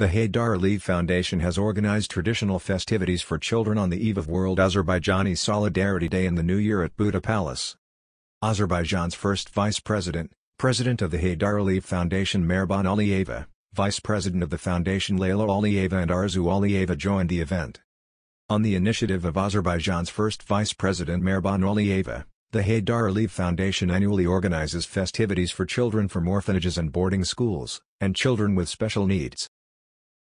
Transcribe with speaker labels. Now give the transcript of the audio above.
Speaker 1: The Heydar Aliyev Foundation has organized traditional festivities for children on the eve of World Azerbaijani Solidarity Day in the New Year at Buta Palace. Azerbaijan's first vice president, president of the Heydar Aliyev Foundation Mehriban Aliyeva, vice president of the foundation Leyla Aliyeva and Arzu Aliyeva joined the event. On the initiative of Azerbaijan's first vice president Mehriban Aliyeva, the Heydar Aliyev Foundation annually organizes festivities for children from orphanages and boarding schools, and children with special needs.